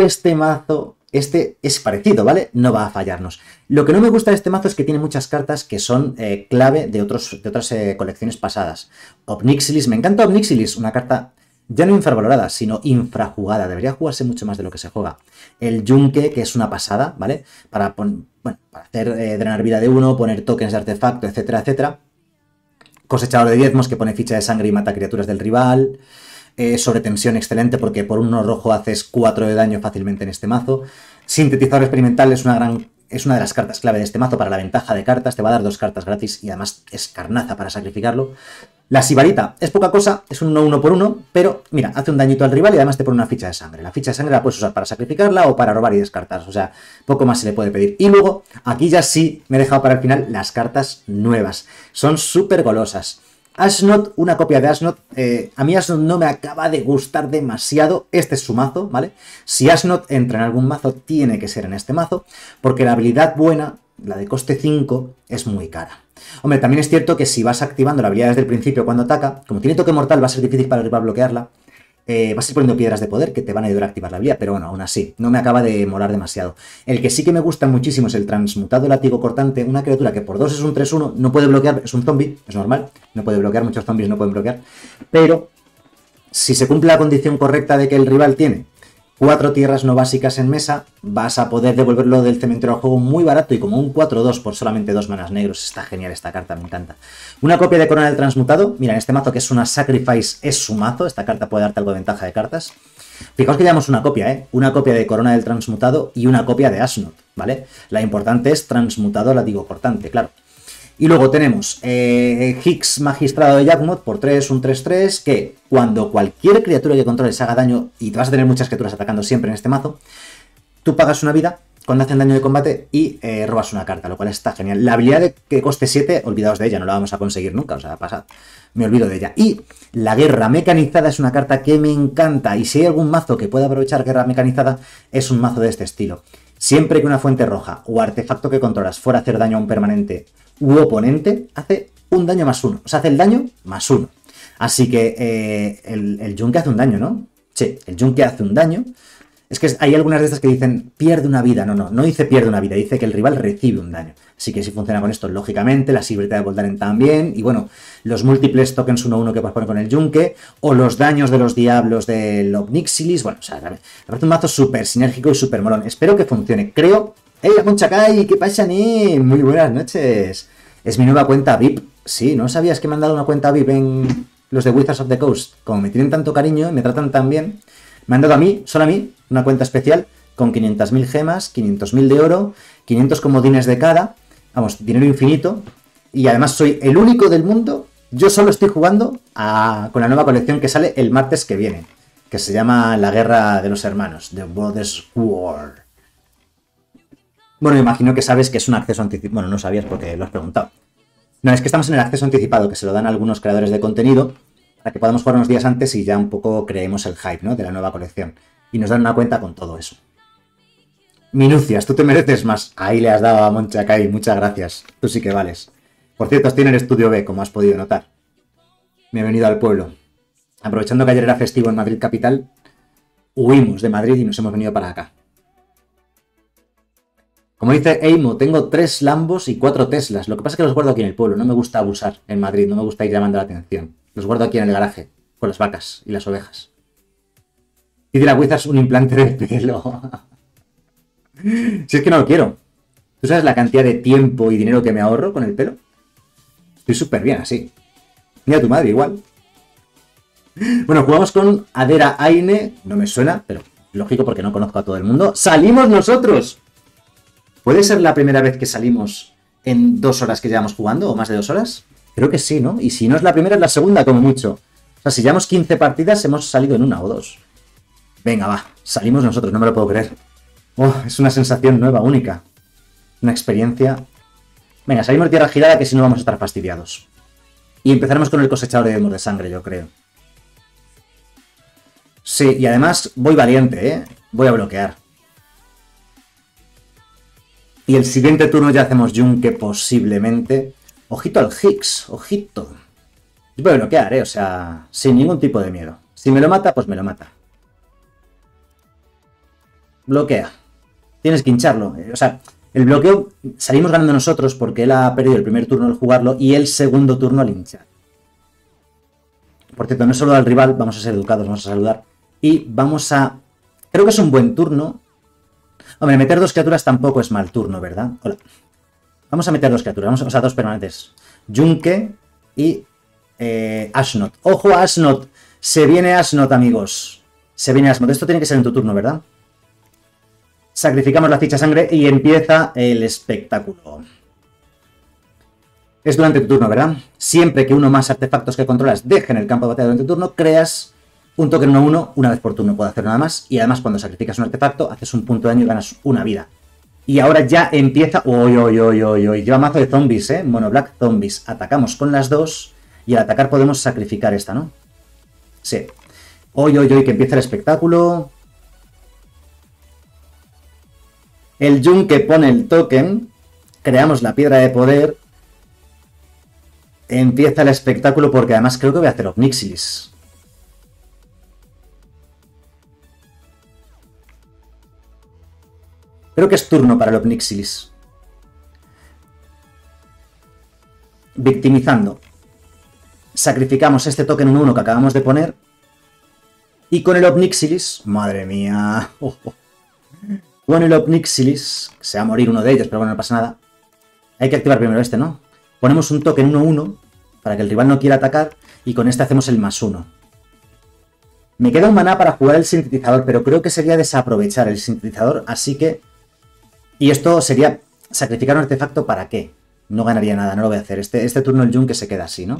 Este mazo, este es parecido, ¿vale? No va a fallarnos. Lo que no me gusta de este mazo es que tiene muchas cartas que son eh, clave de, otras eh, colecciones pasadas. Obnixilis, me encanta Obnixilis, una carta ya no infravalorada, sino infrajugada. Debería jugarse mucho más de lo que se juega. El Yunque, que es una pasada, ¿vale? Para hacer eh, drenar vida de uno, poner tokens de artefacto, etcétera, etcétera. Cosechador de diezmos, que pone ficha de sangre y mata criaturas del rival. Eh, sobre tensión excelente, porque por uno rojo haces 4 de daño fácilmente en este mazo. Sintetizador experimental es una gran es una de las cartas clave de este mazo para la ventaja de cartas, te va a dar dos cartas gratis y además es carnaza para sacrificarlo. La Sibarita es poca cosa, es un 1 1 por 1, pero mira, hace un dañito al rival y además te pone una ficha de sangre. La ficha de sangre la puedes usar para sacrificarla o para robar y descartar, o sea, poco más se le puede pedir. Y luego, aquí ya sí me he dejado para el final las cartas nuevas. Son súper golosas. Ashnot, una copia de Ashnot. Eh, a mí Ashnot no me acaba de gustar demasiado. Este es su mazo, ¿vale? Si Ashnot entra en algún mazo, tiene que ser en este mazo, porque la habilidad buena, la de coste 5, es muy cara. Hombre, también es cierto que si vas activando la habilidad desde el principio cuando ataca, como tiene toque mortal, va a ser difícil para bloquearla. Eh, vas a ir poniendo piedras de poder que te van a ayudar a activar la habilidad, pero bueno, aún así, no me acaba de molar demasiado. El que sí que me gusta muchísimo es el transmutado látigo cortante, una criatura que por 2 es un 3-1, no puede bloquear, es un zombie, es normal, no puede bloquear, muchos zombies no pueden bloquear, pero si se cumple la condición correcta de que el rival tiene cuatro tierras no básicas en mesa, vas a poder devolverlo del cementerio al juego muy barato y como un 4-2 por solamente dos manas negros. Está genial esta carta, me encanta. Una copia de Corona del Transmutado. Mira, en este mazo que es una Sacrifice es su mazo. Esta carta puede darte algo de ventaja de cartas. Fijaos que llevamos una copia, ¿eh? Una copia de Corona del Transmutado y una copia de Ashnot, ¿vale? La importante es Transmutado, la digo cortante, claro. Y luego tenemos eh, Higgs Magistrado de Yakmot por 3, un 3-3, que cuando cualquier criatura que controles haga daño, y te vas a tener muchas criaturas atacando siempre en este mazo, tú pagas una vida cuando hacen daño de combate y eh, robas una carta, lo cual está genial. La habilidad de que coste 7, olvidaos de ella, no la vamos a conseguir nunca, o sea, pasa, me olvido de ella. Y la guerra mecanizada es una carta que me encanta, y si hay algún mazo que pueda aprovechar guerra mecanizada, es un mazo de este estilo. Siempre que una fuente roja o artefacto que controlas fuera a hacer daño a un permanente u oponente, hace un daño más uno. O sea, hace el daño más uno. Así que eh, el, el Junke hace un daño, ¿no? Sí, el Junke hace un daño. Es que hay algunas de estas que dicen pierde una vida. No, no, no dice pierde una vida, dice que el rival recibe un daño. Así que si funciona con esto, lógicamente, la Sibrita de Voldaren también. Y bueno, los múltiples tokens 1-1 que puedes poner con el Junke, o los daños de los diablos del Obnixilis. Bueno, o sea, la verdad, un mazo súper sinérgico y súper molón. Espero que funcione. Creo ¡Hey, Monchacay! ¿Qué pasa, ni? Muy buenas noches. Es mi nueva cuenta VIP. Sí, ¿no sabías que me han dado una cuenta VIP en los de Wizards of the Coast? Como me tienen tanto cariño y me tratan tan bien, me han dado a mí, solo a mí, una cuenta especial con 500.000 gemas, 500.000 de oro, 500 comodines de cada, vamos, dinero infinito. Y además soy el único del mundo, yo solo estoy jugando con la nueva colección que sale el martes que viene, que se llama La Guerra de los Hermanos, The Brothers War. Bueno, imagino que sabes que es un acceso anticipado. Bueno, no sabías porque lo has preguntado. No, es que estamos en el acceso anticipado, que se lo dan algunos creadores de contenido, para que podamos jugar unos días antes y ya un poco creemos el hype, ¿no? De la nueva colección. Y nos dan una cuenta con todo eso. Minucias, tú te mereces más. Ahí le has dado a Monchacay, muchas gracias. Tú sí que vales. Por cierto, estoy en el estudio B, como has podido notar. Me he venido al pueblo. Aprovechando que ayer era festivo en Madrid capital, huimos de Madrid y nos hemos venido para acá. Como dice Eimo, tengo tres Lambos y cuatro Teslas. Lo que pasa es que los guardo aquí en el pueblo. No me gusta abusar en Madrid, no me gusta ir llamando la atención. Los guardo aquí en el garaje, con las vacas y las ovejas. Y de la Wizards un implante de pelo. si es que no lo quiero. ¿Tú sabes la cantidad de tiempo y dinero que me ahorro con el pelo? Estoy súper bien así. Mira tu madre, igual. Bueno, jugamos con Adera Aine. No me suena, pero lógico porque no conozco a todo el mundo. ¡Salimos nosotros! ¿Puede ser la primera vez que salimos en dos horas que llevamos jugando o más de dos horas? Creo que sí, ¿no? Y si no es la primera, es la segunda, como mucho. O sea, si llevamos 15 partidas, hemos salido en una o dos. Venga, va, salimos nosotros, no me lo puedo creer. Oh, es una sensación nueva, única. Una experiencia. Venga, salimos de tierra girada que si no vamos a estar fastidiados. Y empezaremos con el cosechador de de sangre, yo creo. Sí, y además voy valiente, ¿eh? Voy a bloquear. Y el siguiente turno ya hacemos Yunque posiblemente. Ojito al Higgs, ojito. Yo voy a bloquear, ¿eh? O sea, sin ningún tipo de miedo. Si me lo mata, pues me lo mata. bloquea. Tienes que hincharlo. O sea, el bloqueo salimos ganando nosotros porque él ha perdido el primer turno al jugarlo y el segundo turno al hinchar. Por cierto, no solo al rival, vamos a ser educados, vamos a saludar. Y vamos a... Creo que es un buen turno. Hombre, meter dos criaturas tampoco es mal turno, ¿verdad? Hola. Vamos a meter dos criaturas, vamos a, o sea, dos permanentes. Junke y eh, Ashnot. ¡Ojo a Ashnot! Se viene Ashnot, amigos. Se viene Ashnot. Esto tiene que ser en tu turno, ¿verdad? Sacrificamos la ficha sangre y empieza el espectáculo. Es durante tu turno, ¿verdad? Siempre que uno más artefactos que controlas dejen el campo de batalla durante tu turno, creas un token 1-1 una vez por turno. Puede hacer nada más. Y además, cuando sacrificas un artefacto, haces un punto de daño y ganas una vida. Y ahora ya empieza. ¡Uy, uy, uy, uy, uy! Lleva mazo de zombies, ¿eh? Mono Black Zombies. Atacamos con las dos. Y al atacar podemos sacrificar esta, ¿no? Sí. ¡Uy, uy, uy! Que empieza el espectáculo. el Jun que pone el token, creamos la piedra de poder, empieza el espectáculo porque además creo que voy a hacer Omnixilis. Creo que es turno para el Omnixilis. Victimizando. Sacrificamos este token 1-1 que acabamos de poner. Y con el Omnixilis... Madre mía. Oh. Bueno, el Opnixilis, se va a morir uno de ellos, pero bueno, no pasa nada. Hay que activar primero este, ¿no? Ponemos un token 1-1 para que el rival no quiera atacar y con este hacemos el más 1. Me queda un maná para jugar el sintetizador, pero creo que sería desaprovechar el sintetizador, así que... Y esto sería sacrificar un artefacto para qué. No ganaría nada, no lo voy a hacer. Este, este turno el Jun que se queda así, ¿no?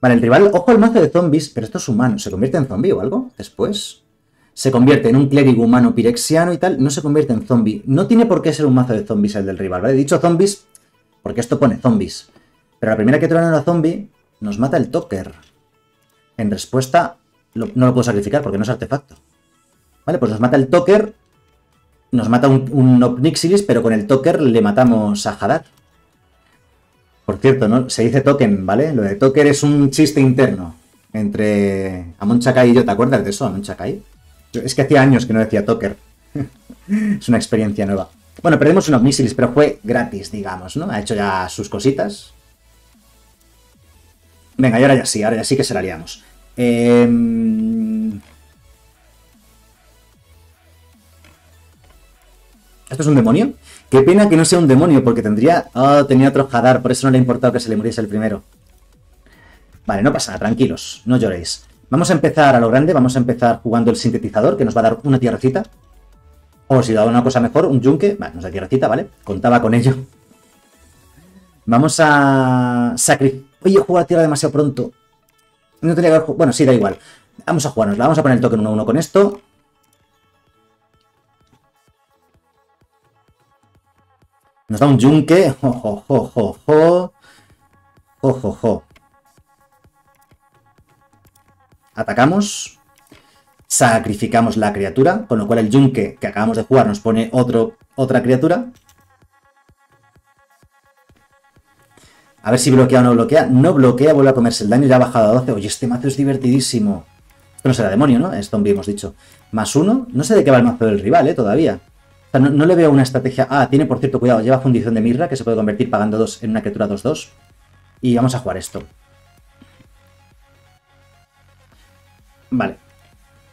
Vale, el rival, ojo al mazo de zombies, pero esto es humano. ¿Se convierte en zombie o algo después? se convierte en un clérigo humano pirexiano y tal, no se convierte en zombie. No tiene por qué ser un mazo de zombies el del rival, ¿vale? He dicho zombies porque esto pone zombies. Pero la primera que trae una zombie nos mata el toker. En respuesta, no lo puedo sacrificar porque no es artefacto. Vale, pues nos mata el toker, nos mata un, un pero con el toker le matamos a Hadar. Por cierto, ¿no? Se dice token, ¿vale? Lo de toker es un chiste interno entre Amon Chakai y yo. ¿Te acuerdas de eso, Amon Chakai? Es que hacía años que no decía Toker. es una experiencia nueva. Bueno, perdemos unos misiles, pero fue gratis, digamos, ¿no? Ha hecho ya sus cositas. Venga, y ahora ya sí, ahora ya sí que se la liamos. Em, ¿Esto es un demonio? Qué pena que no sea un demonio, porque tendría... Oh, tenía otro Hadar, por eso no le ha importado que se le muriese el primero. Vale, no pasa nada, tranquilos, no lloréis. Vamos a empezar a lo grande, vamos a empezar jugando el sintetizador, que nos va a dar una tierrecita. O si da una cosa mejor, un yunque. Vale, nos da tierrecita, ¿vale? Contaba con ello. Vamos a sacrificar. Oye, juego a tierra demasiado pronto. No tenía que haber... Bueno, sí, da igual. Vamos a jugarnos. Vamos a poner el token 1-1 con esto. Nos da un yunque. Jo, jo, atacamos, sacrificamos la criatura, con lo cual el yunque que acabamos de jugar nos pone otro, otra criatura. A ver si bloquea o no bloquea. No bloquea, vuelve a comerse el daño, ya ha bajado a 12. Oye, este mazo es divertidísimo. Esto no será demonio, ¿no? Es zombie, hemos dicho. Más uno. No sé de qué va el mazo del rival, ¿eh? Todavía. No, le veo una estrategia... Ah, tiene, por cierto, cuidado. Lleva fundición de mirra, que se puede convertir pagando dos en una criatura 2-2. Y vamos a jugar esto. Vale.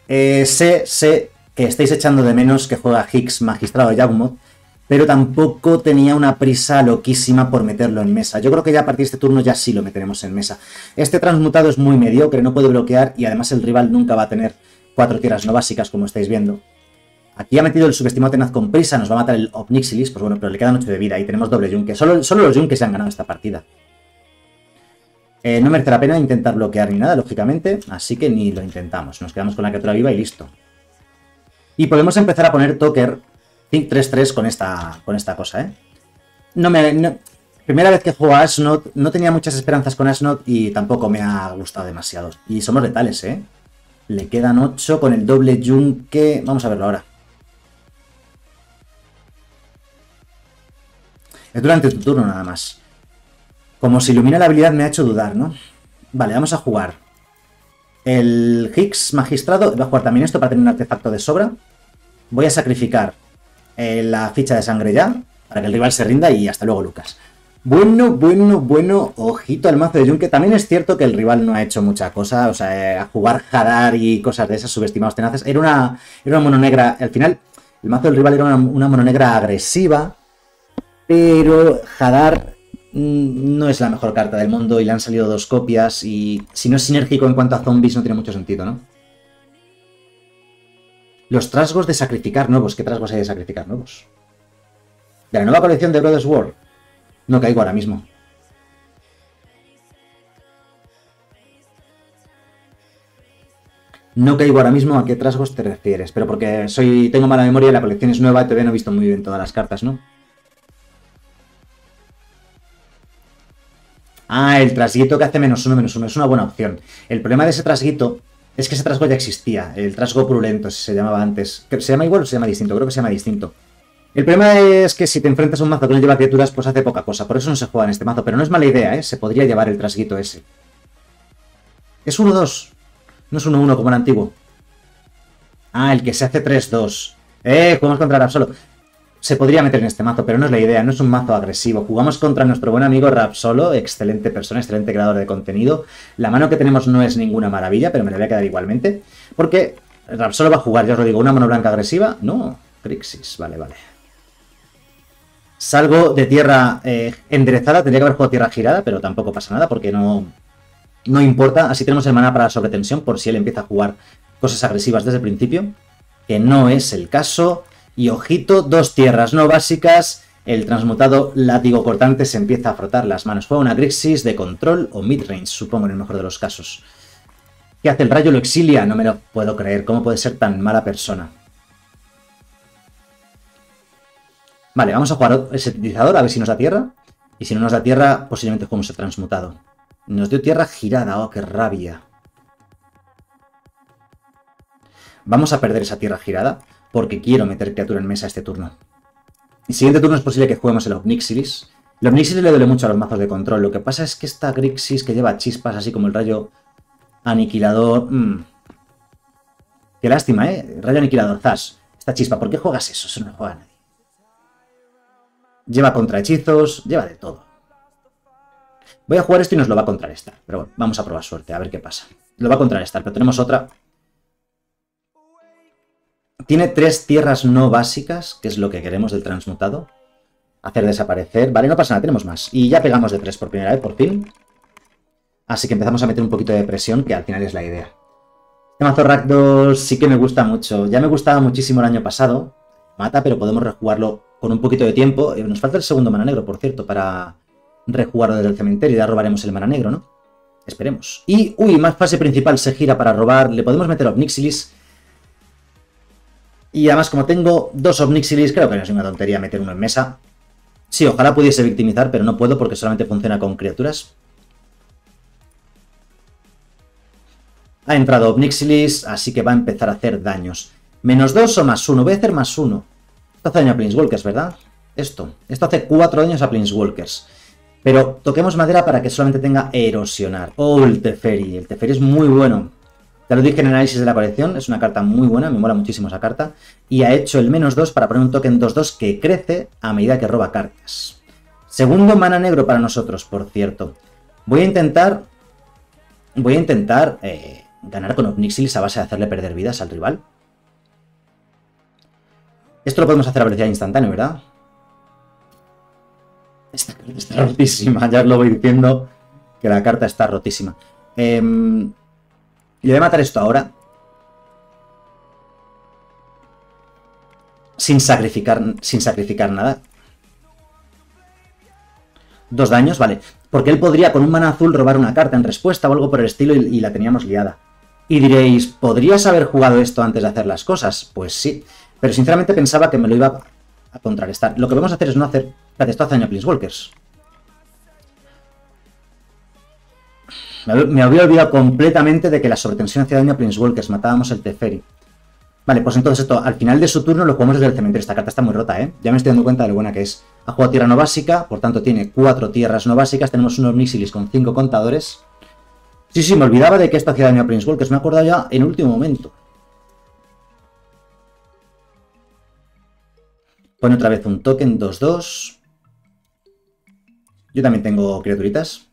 Eh, sé, sé que estáis echando de menos que juega Higgs Magistrado de Yagmoth, pero tampoco tenía una prisa loquísima por meterlo en mesa. Yo creo que ya a partir de este turno ya sí lo meteremos en mesa. Este transmutado es muy mediocre, no puede bloquear y además el rival nunca va a tener cuatro tierras no básicas como estáis viendo. Aquí ha metido el subestimado tenaz con prisa, nos va a matar el Obnixilis, pues bueno, pero le quedan 8 de vida y tenemos doble yunque. Solo, los yunques se han ganado esta partida. Eh, no merece la pena intentar bloquear ni nada, lógicamente, así que ni lo intentamos. Nos quedamos con la criatura viva y listo. Y podemos empezar a poner Toker 3-3 con esta, con esta cosa, ¿eh? No me... primera vez que juego a Ashnot, no tenía muchas esperanzas con Ashnot y tampoco me ha gustado demasiado. Y somos letales, ¿eh? Le quedan 8 con el doble yunque... Vamos a verlo ahora. Es durante tu turno nada más. Como se ilumina la habilidad me ha hecho dudar, ¿no? Vale, vamos a jugar. El Higgs Magistrado va a jugar también esto para tener un artefacto de sobra. Voy a sacrificar eh, la ficha de sangre ya, para que el rival se rinda y hasta luego, Lucas. Bueno, bueno, bueno, ojito al mazo de Jun, que también es cierto que el rival no ha hecho mucha cosa, o sea, eh, a jugar Hadar y cosas de esas subestimados tenaces. Era una, era una mono negra, al final, el mazo del rival era una, una mono negra agresiva, pero Hadar mm, no es la mejor carta del mundo y le han salido dos copias y si no es sinérgico en cuanto a zombies no tiene mucho sentido, ¿no? Los trasgos de sacrificar nuevos. ¿Qué trasgos hay de sacrificar nuevos? De la nueva colección de Brothers War. No caigo ahora mismo. No caigo ahora mismo a qué trasgos te refieres, pero porque soy tengo mala memoria y la colección es nueva todavía no he visto muy bien todas las cartas, ¿no? Ah, el trasguito que hace menos uno, menos uno. Es una buena opción. El problema de ese trasguito es que ese trasgo ya existía, el trasgo purulento se llamaba antes. ¿Se llama igual o se llama distinto? Creo que se llama distinto. El problema es que si te enfrentas a un mazo que no lleva criaturas, pues hace poca cosa. Por eso no se juega en este mazo. Pero no es mala idea, ¿eh? Se podría llevar el trasguito ese. Es 1-2. No es 1-1 como el antiguo. Ah, el que se hace 3-2. Eh, jugamos contra el solo se podría meter en este mazo, pero no es la idea, no es un mazo agresivo. Jugamos contra nuestro buen amigo Rap Solo, excelente persona, excelente creador de contenido. La mano que tenemos no es ninguna maravilla, pero me la voy a quedar igualmente. Porque Rap Solo va a jugar, ya os lo digo, una mano blanca agresiva. No, Crixis, vale, vale. Salgo de tierra eh, enderezada, tendría que haber jugado tierra girada, pero tampoco pasa nada porque no, no importa. Así tenemos el mana para la sobretensión por si él empieza a jugar cosas agresivas desde el principio, que no es el caso. Y ojito, dos tierras no básicas. El transmutado látigo cortante se empieza a frotar las manos. Fue una Grixis de control o midrange, supongo, en el mejor de los casos. ¿Qué hace el rayo? Lo exilia. No me lo puedo creer. ¿Cómo puede ser tan mala persona? Vale, vamos a jugar ese utilizador a ver si nos da tierra. Y si no nos da tierra, posiblemente jugamos el transmutado. Nos dio tierra girada. Oh, qué rabia. Vamos a perder esa tierra girada porque quiero meter criatura en mesa este turno. El siguiente turno es posible que juguemos el Omnixilis. El Omnixilis le duele mucho a los mazos de control. Lo que pasa es que esta Grixis que lleva chispas así como el rayo aniquilador... Mmm. Qué lástima, ¿eh? Rayo aniquilador, Zas. Esta chispa, ¿por qué juegas eso? Eso no juega nadie. Lleva contrahechizos, lleva de todo. Voy a jugar esto y nos lo va a contrarrestar. Pero bueno, vamos a probar suerte, a ver qué pasa. Lo va a contrarrestar, pero tenemos otra tiene tres tierras no básicas, que es lo que queremos del transmutado. Hacer desaparecer. Vale, no pasa nada, tenemos más. Y ya pegamos de tres por primera vez, por fin. Así que empezamos a meter un poquito de presión, que al final es la idea. Este mazo Rakdos sí que me gusta mucho. Ya me gustaba muchísimo el año pasado. Mata, pero podemos rejugarlo con un poquito de tiempo. Eh, nos falta el segundo mana negro, por cierto, para rejugarlo desde el cementerio. Ya robaremos el mana negro, ¿no? Esperemos. Y, uy, más fase principal se gira para robar. Le podemos meter Obnixilis y además, como tengo dos Omnixilis, creo que no es una tontería meter uno en mesa. Sí, ojalá pudiese victimizar, pero no puedo porque solamente funciona con criaturas. Ha entrado Omnixilis, así que va a empezar a hacer daños. Menos dos o más uno. Voy a hacer más uno. Esto hace daño a Planeswalkers, ¿verdad? Esto. Esto hace cuatro daños a Planeswalkers. Pero toquemos madera para que solamente tenga erosionar. Oh, el Teferi. El Teferi es muy bueno. Ya lo dije en el análisis de la colección, es una carta muy buena, me mola muchísimo esa carta. Y ha hecho el menos 2 para poner un token 2-2 que crece a medida que roba cartas. Segundo mana negro para nosotros, por cierto. Voy a intentar. Voy a intentar eh, ganar con Obnixilis a base de hacerle perder vidas al rival. Esto lo podemos hacer a velocidad instantánea, ¿verdad? Esta carta está rotísima, ya os lo voy diciendo que la carta está rotísima. Eh, y voy a matar esto ahora. Sin sacrificar, sin sacrificar nada. Dos daños, vale. Porque él podría con un mana azul robar una carta en respuesta o algo por el estilo y, la teníamos liada. Y diréis, ¿podrías haber jugado esto antes de hacer las cosas? Pues sí. Pero sinceramente pensaba que me lo iba a contrarrestar. Lo que vamos a hacer es no hacer... Espérate, esto hace daño a Planeswalkers. Me, había olvidado completamente de que la sobretensión hacía daño a Walkers, matábamos el Teferi. Vale, pues entonces esto, al final de su turno lo jugamos desde el cementerio. Esta carta está muy rota, ¿eh? Ya me estoy dando cuenta de lo buena que es. Ha jugado tierra no básica, por tanto tiene cuatro tierras no básicas. Tenemos unos Mixilis con cinco contadores. Sí, sí, me olvidaba de que esto hacía daño a Prince Walkers. Me he acordado ya en último momento. Pone otra vez un token 2-2. Yo también tengo criaturitas.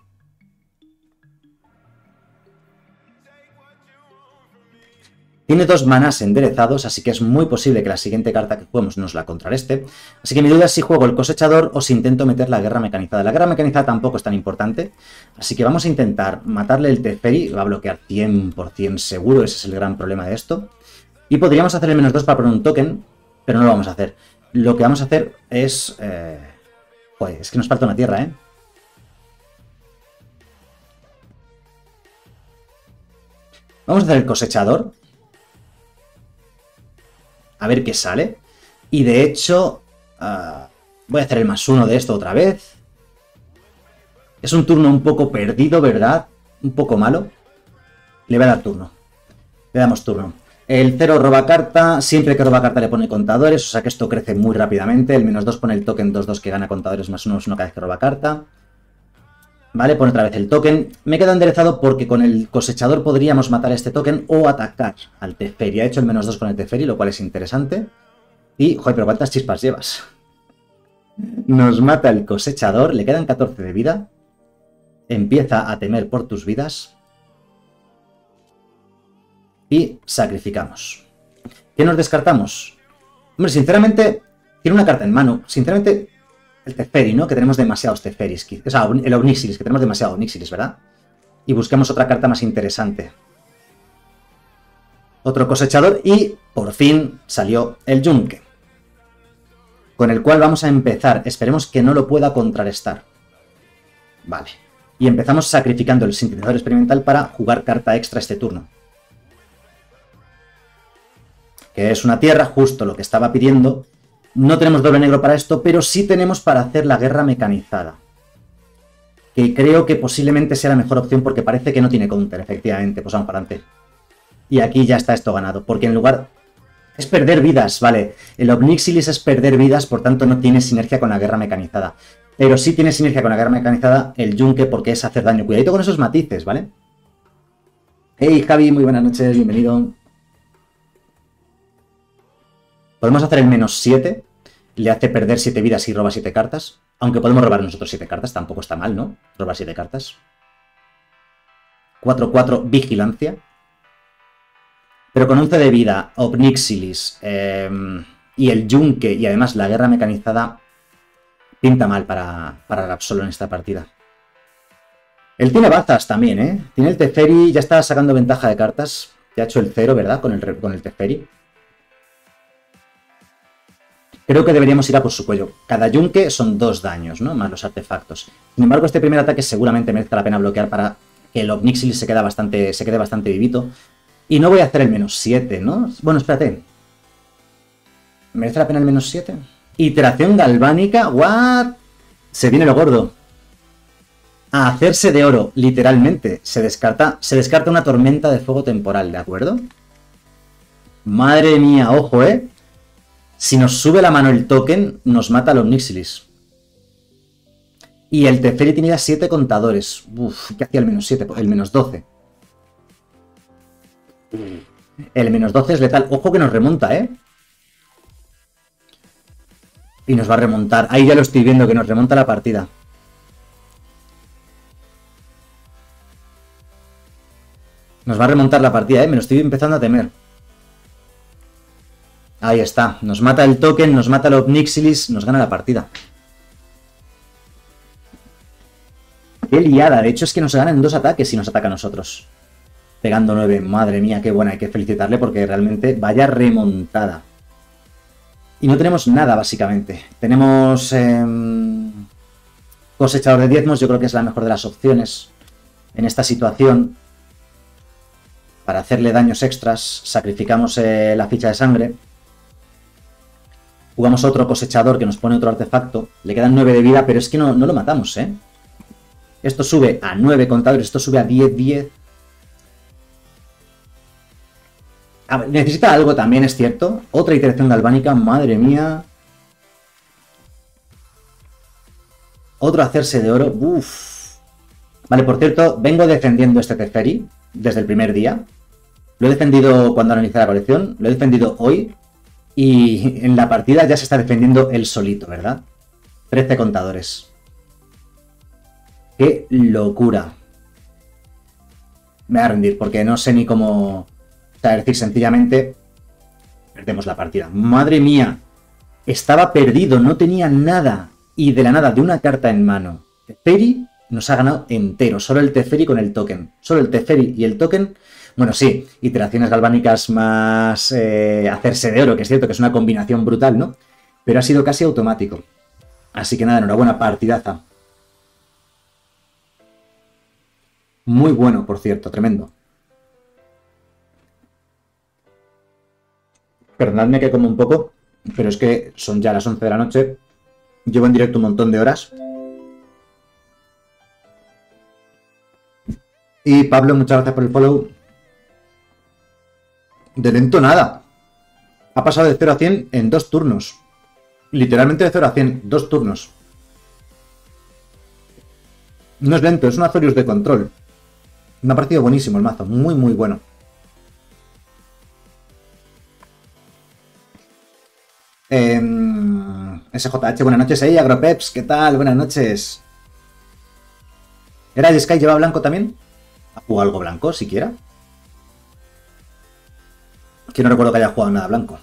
Tiene dos manas enderezados, así que es muy posible que la siguiente carta que juguemos nos la contrarreste. Así que mi duda es si juego el cosechador o si intento meter la guerra mecanizada. La guerra mecanizada tampoco es tan importante, así que vamos a intentar matarle el Teferi. Va a bloquear 100% seguro, ese es el gran problema de esto. Y podríamos hacer el menos 2 para poner un token, pero no lo vamos a hacer. Lo que vamos a hacer es... Eh... es que nos falta una tierra, ¿eh? Vamos a hacer el cosechador ver qué sale. Y de hecho, ah, voy a hacer el más uno de esto otra vez. Es un turno un poco perdido, ¿verdad? Un poco malo. Le voy a dar turno. Le damos turno. El 0 roba carta, siempre que roba carta le pone contadores, o sea que esto crece muy rápidamente. El menos 2 pone el token 2-2 que gana contadores más 1 más 1 cada vez que roba carta. Vale, pone otra vez el token. Me queda enderezado porque con el cosechador podríamos matar este token o atacar al Teferi. Ha hecho el menos 2 con el Teferi, lo cual es interesante. Y, joder, pero ¿cuántas chispas llevas? Nos mata el cosechador, le quedan 14 de vida. Empieza a temer por tus vidas. Y sacrificamos. ¿Qué nos descartamos? Hombre, sinceramente, tiene una carta en mano. Sinceramente, el Teferi, ¿no? Que tenemos demasiados Teferis. O sea, el Onixilis, que tenemos demasiado Onixilis, ¿verdad? Y buscamos otra carta más interesante. Otro cosechador y por fin salió el Yunque. Con el cual vamos a empezar. Esperemos que no lo pueda contrarrestar. Vale. Y empezamos sacrificando el sintetizador experimental para jugar carta extra este turno. Que es una tierra, justo lo que estaba pidiendo no tenemos doble negro para esto, pero sí tenemos para hacer la guerra mecanizada. Que creo que posiblemente sea la mejor opción porque parece que no tiene counter, efectivamente. Pues vamos para adelante. Y aquí ya está esto ganado, porque en lugar... Es perder vidas, vale. El Obnixilis es perder vidas, por tanto no tiene sinergia con la guerra mecanizada. Pero sí tiene sinergia con la guerra mecanizada el Yunque porque es hacer daño. Cuidadito con esos matices, ¿vale? Hey Javi, muy buenas noches, bienvenido. Podemos hacer el menos 7 le hace perder 7 vidas y roba 7 cartas. Aunque podemos robar nosotros 7 cartas, tampoco está mal, ¿no? Robar 7 cartas. 4-4, vigilancia. Pero con 11 de vida, Obnixilis em, y el Yunque y además la guerra mecanizada pinta mal para, para Rapsolo en esta partida. Él tiene bazas también, ¿eh? Tiene el Teferi, ya está sacando ventaja de cartas. Ya ha hecho el 0, ¿verdad? Con el, con el Teferi. Creo que deberíamos ir a por su cuello. Cada yunque son dos daños, ¿no? Más los artefactos. Sin embargo, este primer ataque seguramente merece la pena bloquear para que el Obnixil se, quede bastante, se quede bastante vivito. Y no voy a hacer el menos 7, ¿no? Bueno, espérate. ¿Merece la pena el menos 7? Iteración galvánica. ¿What? Se viene lo gordo. A hacerse de oro, literalmente. Se descarta, se descarta una tormenta de fuego temporal, ¿de acuerdo? Madre mía, ojo, ¿eh? Si nos sube la mano el token, nos mata los Nixilis. Y el Teferi tenía 7 contadores. Uf, ¿qué hacía el menos 7? El menos 12. El menos 12 es letal. Ojo que nos remonta, ¿eh? Y nos va a remontar. Ahí ya lo estoy viendo, que nos remonta la partida. Nos va a remontar la partida, ¿eh? Me lo estoy empezando a temer. Ahí está. Nos mata el token, nos mata el Obnixilis, nos gana la partida. Qué liada. De hecho, es que nos ganan dos ataques si nos ataca a nosotros. Pegando nueve. Madre mía, qué buena. Hay que felicitarle porque realmente vaya remontada. Y no tenemos nada, básicamente. Tenemos... Em, cosechador de diezmos. Yo creo que es la mejor de las opciones en esta situación. Para hacerle daños extras, sacrificamos eh, la ficha de sangre. Jugamos otro cosechador que nos pone otro artefacto. Le quedan 9 de vida, pero es que no, lo matamos, ¿eh? Esto sube a 9 contadores, esto sube a 10, 10. necesita algo también, es cierto. Otra iteración galvánica, madre mía. Otro hacerse de oro, uff. Vale, por cierto, vengo defendiendo este Teferi desde el primer día. Lo he defendido cuando analicé la colección, lo he defendido hoy Y en la partida ya se está defendiendo él solito, ¿verdad? 13 contadores. ¡Qué locura! Me voy a rendir porque no sé ni cómo... O sea, decir, sencillamente perdemos la partida. ¡Madre mía! Estaba perdido, no tenía nada. Y de la nada, de una carta en mano. Teferi nos ha ganado entero. Solo el Teferi con el token. Solo el Teferi y el token. Bueno, sí, iteraciones galvánicas más eh, hacerse de oro, que es cierto que es una combinación brutal, ¿no? Pero ha sido casi automático. Así que nada, enhorabuena, partidaza. Muy bueno, por cierto, tremendo. Perdonadme que como un poco, pero es que son ya las 11 de la noche. Llevo en directo un montón de horas. Y Pablo, muchas gracias por el follow. De lento nada. Ha pasado de 0 a 100 en dos turnos. Literalmente de 0 a 100, dos turnos. No es lento, es un Azorius de control. Me ha parecido buenísimo el mazo, muy muy bueno. SJH, buenas noches ahí, Agropeps, ¿qué tal? Buenas noches. ¿Era el Sky lleva blanco también? ¿Ha algo blanco siquiera? Que no recuerdo que haya jugado nada blanco.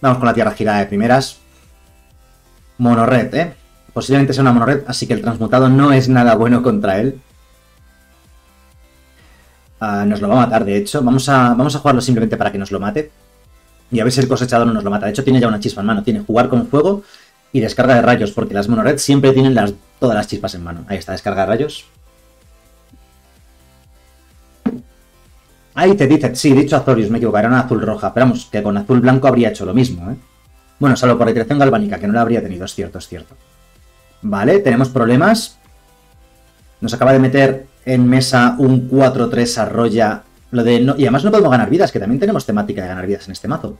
Vamos con la tierra girada de primeras. Monored, ¿eh? Posiblemente sea una monored, así que el transmutado no es nada bueno contra él. Ah, nos lo va a matar, de hecho. Vamos a, vamos a jugarlo simplemente para que nos lo mate. Y a ver si el cosechador no nos lo mata. De hecho, tiene ya una chispa en mano. Tiene jugar con fuego y descarga de rayos, porque las monored siempre tienen las, todas las chispas en mano. Ahí está, descarga de rayos. Ahí te dice, sí, dicho Azorius, me equivoco, era una azul roja. Pero vamos, que con azul blanco habría hecho lo mismo, ¿eh? Bueno, salvo por iteración galvánica, que no la habría tenido, es cierto, es cierto. Vale, tenemos problemas. Nos acaba de meter en mesa un 4-3 arroya lo de y además no podemos ganar vidas, que también tenemos temática de ganar vidas en este mazo.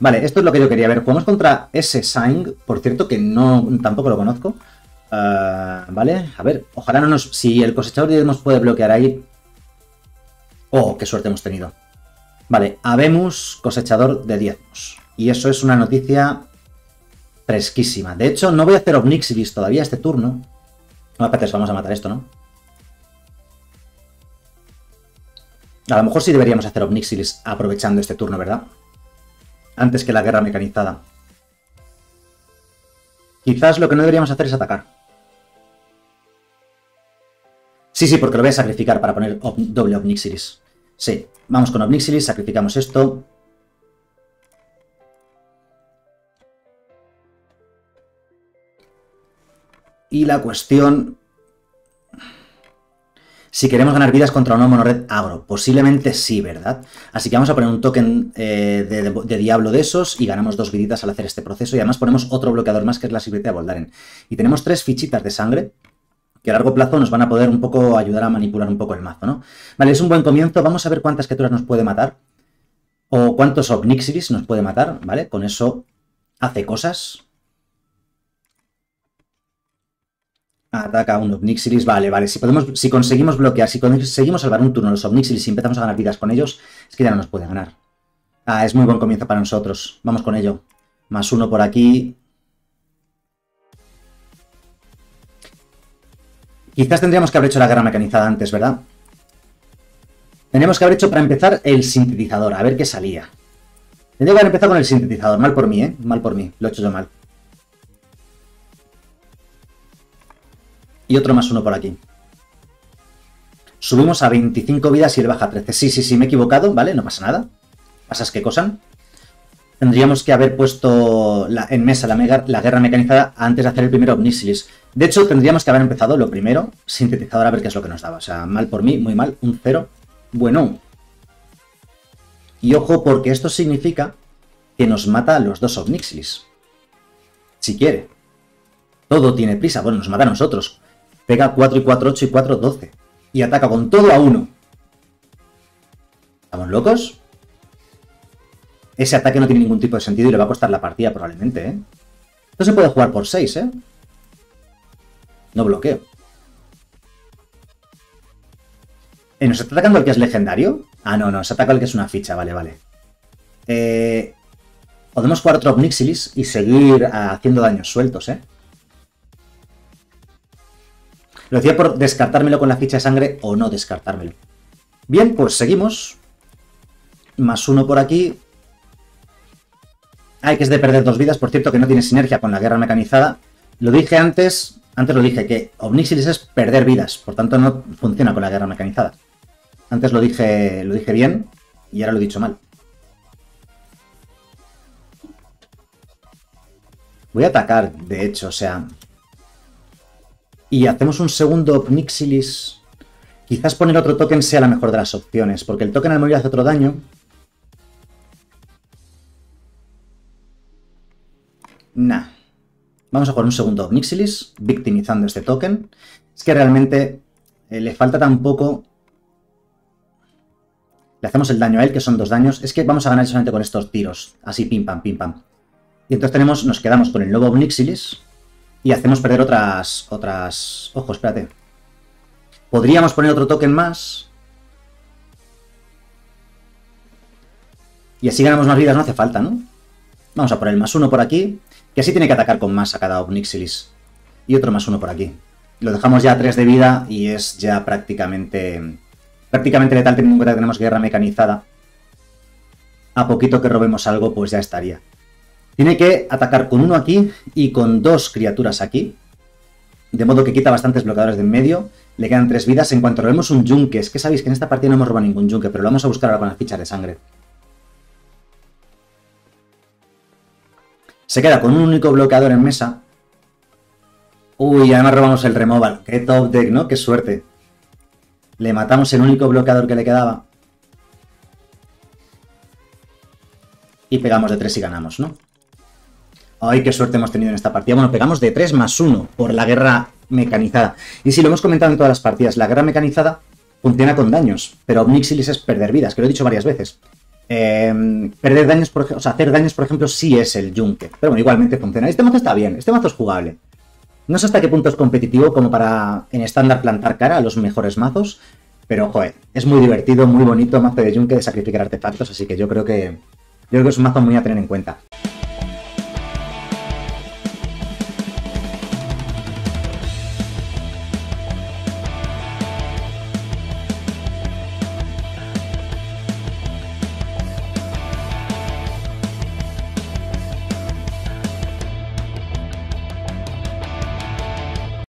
Vale, esto es lo que yo quería ver. Jugamos contra ese Sang, por cierto, que no tampoco lo conozco. Ah, vale, a ver, ojalá no nos... Si el cosechador nos puede bloquear ahí... Oh, qué suerte hemos tenido. Vale, habemos cosechador de diezmos. Y eso es una noticia fresquísima. De hecho, no voy a hacer Omnixilis todavía este turno. No, vamos a matar esto, ¿no? A lo mejor sí deberíamos hacer Omnixilis aprovechando este turno, ¿verdad? Antes que la guerra mecanizada. Quizás lo que no deberíamos hacer es atacar. Sí, sí, porque lo voy a sacrificar para poner doble Omnixilis. Sí, vamos con Omnixilis, sacrificamos esto. Y la cuestión si queremos ganar vidas contra una monored agro. Posiblemente sí, ¿verdad? Así que vamos a poner un token eh, de, diablo de esos y ganamos dos viditas al hacer este proceso. Y además ponemos otro bloqueador más que es la silueta de Voldaren. Y tenemos tres fichitas de sangre que a largo plazo nos van a poder un poco ayudar a manipular un poco el mazo, ¿no? Vale, es un buen comienzo. Vamos a ver cuántas criaturas nos puede matar. O cuántos Obnixilis nos puede matar, ¿vale? Con eso hace cosas. Ataca un Obnixilis, vale, vale. Si, podemos, si conseguimos bloquear, si conseguimos salvar un turno los Obnixilis y empezamos a ganar vidas con ellos, es que ya no nos puede ganar. Ah, es muy buen comienzo para nosotros. Vamos con ello. Más uno por aquí. Quizás tendríamos que haber hecho la guerra mecanizada antes, ¿verdad? Tenemos que haber hecho para empezar el sintetizador, a ver qué salía. Tendría que haber empezado con el sintetizador, mal por mí, ¿eh? Mal por mí, lo he hecho yo mal. y otro más uno por aquí. Subimos a 25 vidas y él baja a 13. Sí, sí, sí, me he equivocado, ¿vale? No pasa nada. ¿Pasas qué cosa? Tendríamos que haber puesto en mesa la, la, guerra mecanizada antes de hacer el primero Omnixilis. De hecho, tendríamos que haber empezado lo primero, sintetizador, a ver qué es lo que nos daba. O sea, mal por mí, muy mal, un cero. Bueno. Y ojo, porque esto significa que nos mata a los dos Omnixilis. Si quiere. Todo tiene prisa. Bueno, nos mata a nosotros. Pega 4 y 4, 8 y 4, 12. Y ataca con todo a 1. ¿Estamos locos? Ese ataque no tiene ningún tipo de sentido y le va a costar la partida probablemente, ¿eh? Esto se puede jugar por 6, ¿eh? No bloqueo. ¿Y ¿Nos está atacando el que es legendario? Ah, no, no, se ataca el que es una ficha, vale, vale. Eh, podemos jugar otro Obnixilis y seguir haciendo daños sueltos, ¿eh? Lo decía por descartármelo con la ficha de sangre o no descartármelo. Bien, pues seguimos. Más uno por aquí. Hay que es de perder dos vidas, por cierto que no tiene sinergia con la guerra mecanizada. Lo dije antes, antes lo dije, que Omnixilis es perder vidas, por tanto no funciona con la guerra mecanizada. Antes lo dije, lo dije bien y ahora lo he dicho mal. Voy a atacar, de hecho, o sea... Y hacemos un segundo Omnixilis. Quizás poner otro token sea la mejor de las opciones, porque el token al morir hace otro daño. Nah. Vamos a jugar un segundo Omnixilis, victimizando este token. Es que realmente eh, le falta tan poco... Le hacemos el daño a él, que son dos daños. Es que vamos a ganar solamente con estos tiros. Así, pim pam, pim pam. Y entonces tenemos, nos quedamos con el nuevo Omnixilis y hacemos perder otras... otras... Ojo, espérate. Podríamos poner otro token más. Y así ganamos más vidas, no hace falta, ¿no? Vamos a poner el más uno por aquí. Que así tiene que atacar con más a cada Obnixilis. Y otro más uno por aquí. Lo dejamos ya a 3 de vida y es ya prácticamente... Prácticamente letal teniendo en cuenta que tenemos guerra mecanizada. A poquito que robemos algo, pues ya estaría. Tiene que atacar con uno aquí y con dos criaturas aquí. De modo que quita bastantes bloqueadores de en medio. Le quedan tres vidas. En cuanto robemos un yunque, es que sabéis que en esta partida no hemos robado ningún yunque, pero lo vamos a buscar ahora con las fichas de sangre. Se queda con un único bloqueador en mesa. Uy, además robamos el removal. Qué top deck, ¿no? Qué suerte. Le matamos el único bloqueador que le quedaba. Y pegamos de 3 y ganamos, ¿no? Ay, qué suerte hemos tenido en esta partida. Bueno, pegamos de 3 más 1 por la guerra mecanizada. Y si lo hemos comentado en todas las partidas, la guerra mecanizada funciona con daños, pero Omnixilis es perder vidas, que lo he dicho varias veces. Em, perder daños, por, o sea, hacer daños, por ejemplo, sí es el yunque. Pero bueno, igualmente funciona. Este mazo está bien, este mazo es jugable. No sé hasta qué punto es competitivo como para en estándar plantar cara a los mejores mazos. Pero, joder, es muy divertido, muy bonito mazo de yunque de sacrificar artefactos, así que yo creo que, yo creo que es un mazo muy a tener en cuenta.